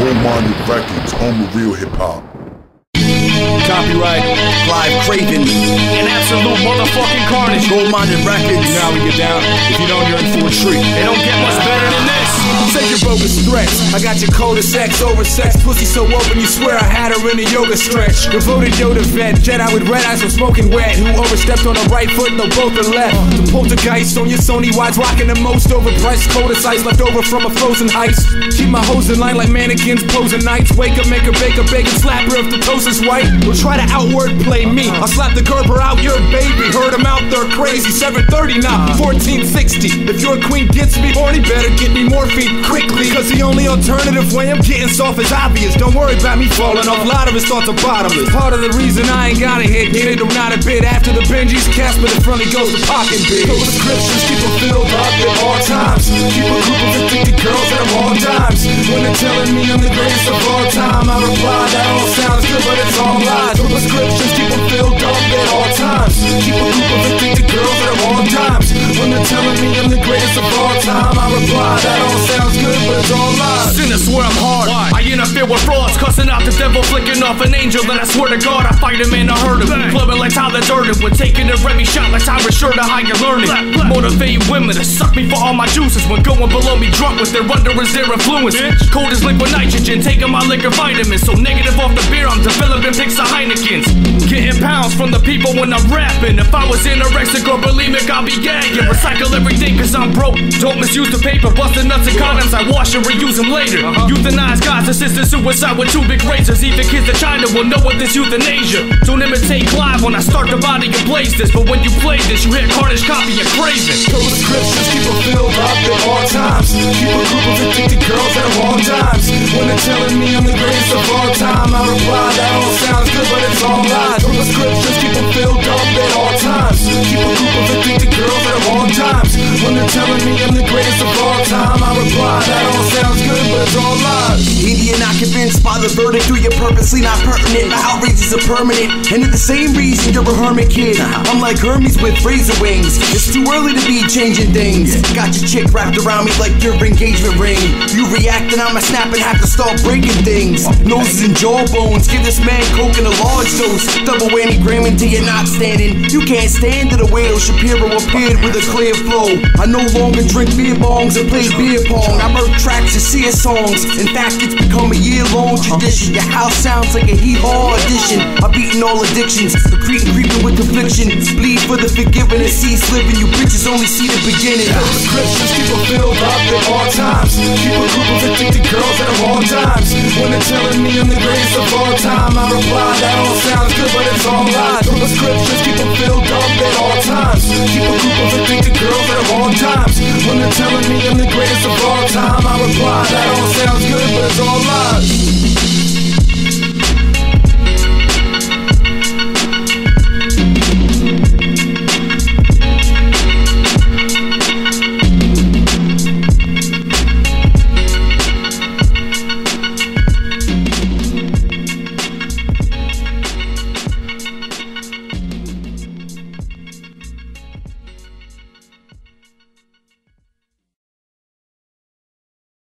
Gold-minded records, home of real hip hop. Copywrite Klive Kraven. An Absoulut motherfucking Karnage. Gold-minded records. Now we get down. If you don't, you're in for a treat. It don't get much better bogus threats. I got your of sex over sex. Pussy so open you swear I had her in a yoga stretch. Devoted Yoda vet. Jedi with red eyes from smoking wet. Who overstepped on the right foot, no both the left. The poltergeist on your Sony wides. Rocking the most overpriced cold ice left over from a frozen heist. Keep my hoes in line like mannequins posing nights. Wake up, make her bake a bacon, slap her if the toast is white. Don't try to outward play me. I'll slap the Gerber out your baby. Heard him out there crazy. 730 now, 1460. If your queen gets me horny, better get me morphine quickly. Cause the only alternative way I'm getting soft is obvious. Don't worry about me falling off. A lot of his thoughts are bottomless. Part of the reason I ain't got a hit. It or not a bit. After the Benji's Casper, the front he goes to pocket big. Those descriptions keep them filled up at all times. Keep a group of addicted girls at all times. When they're telling me I'm the greatest of all time, I reply that all sounds good, but it's all lies. The prescriptions keep them filled up at all times. Keep a group of addicted girls at all times. When they're telling me I'm the greatest of all time, I reply that all sounds good, but it's all lies. Sinners swear I'm hard. I interfere with frauds, cussing out the devil, flicking off an angel. And I swear to God, I fight him and I hurt him. Clubbing like Tyler Durden, when taking a Remy shot like Tyra Sure to you're learning. Motivate women to suck me for all my juices when going below me drunk with their under is their influence. Bitch. Cold as liquid nitrogen, taking my liquor vitamins. So negative off the beer, I'm developing picks of Heinekens. Getting pounds from the people when I'm rapping. If I was anorexic or bulimic, I'll be gagging. Recycle everything cause I'm broke. Don't misuse the paper, bust the nuts and condoms. I wash and reuse them later. Uh-huh. Euthanize guys, assisted suicide with two big razors. Even kids in China will know what this euthanasia. Don't imitate Klive when I start the body and blaze this. But when you play this, you hear Karnage copy and Kraven. Those descriptions keep them filled up at all times. Keep a group of addicted girls at all times. When they're telling me I'm the greatest of all time, I reply that all sounds good, but it's all lies. Those by the verdict, do you purposely not pertinent? My outrages are permanent, and it's the same reason you're a hermit kid. I'm like Hermes with razor wings. It's too early to be changing things. Got your chick wrapped around me like your engagement ring. You react and I'ma snap and have to start breaking things. Noses and jawbones, give this man coke in a large dose. Double whammy gram until you're not standing. You can't stand it. The El Shapiro appeared with a clear flow. I no longer drink beer bongs and play beer pong. I murk tracks and see songs. In fact, it's become a year-long tradition. Your house sounds like a hee-haw audition. I'm beaten all addictions, secreting, creeping with conviction. Bleed for the forgiven and see slipping. You bitches only see the beginning. Those descriptions keep them filled up at all times. Keep a group of addicted girls at all times. When they're telling me I'm the greatest of all time, I reply that all sounds good, but it's all lies. Those descriptions keep them filled up at all times. Keep a group of